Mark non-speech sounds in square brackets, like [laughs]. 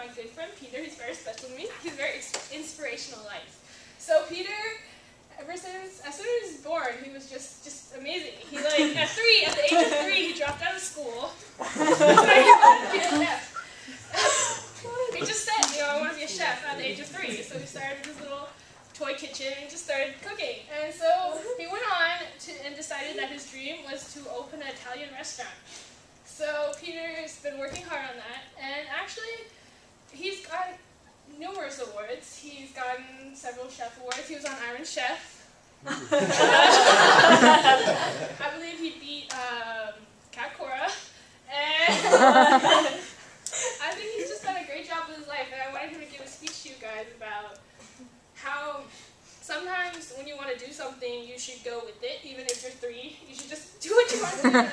my good friend Peter. He's very special to me. He's very inspirational life. So Peter, ever since as soon as he was born, he was just just amazing. He like at three, at the age of three, he dropped out of school. [laughs] he just said, you know, I want to be a chef at the age of three. So he started his little toy kitchen and just started cooking. And so he went on to, and decided that his dream was to open an Italian restaurant. So Peter's been working hard on that, and actually, he's got numerous awards. He's gotten several chef awards. He was on Iron Chef. [laughs] I believe he beat um, Cat Cora. And [laughs] [laughs] I think he's just done a great job with his life, and I wanted him to give a speech to you guys about how sometimes when you want to do something, you should go with it, even if you're three. You should just do what you want to do.